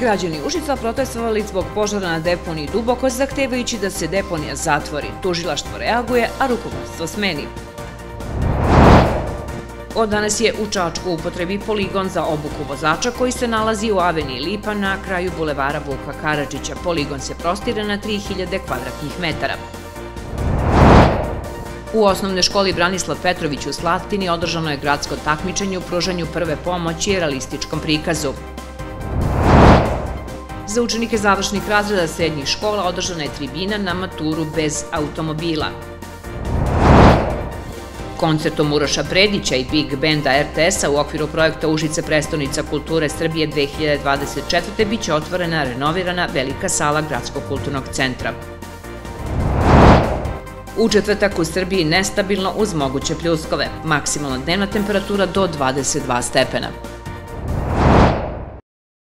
Građani Užica protestovali zbog požara na deponiji Duboko, zahtevajući da se deponija zatvori. Tužilaštvo reaguje, a rukovodstvo smeni. Od danas je u Čačku upotrebi poligon za obuku vozača koji se nalazi u Aveni Lipa na kraju bulevara Vuka Karadžića. Poligon se prostire na 3000 kvadratnih metara. U osnovnoj školi Branislav Petrović u Slattini održano je gradsko takmičenje u pružanju prve pomoći i realističkom prikazu. Za učenike završnih razreda srednjih škola održana je tribina na maturu bez automobila. Koncertom Uroša Predića i Big Benda RTS-a u okviru projekta Užice prestonica kulture Srbije 2024. biće otvorena renovirana velika sala Gradskog kulturnog centra. U četvrtak u Srbiji nestabilno uz moguće pljuskove, maksimalna dnevna temperatura do 22 stepena.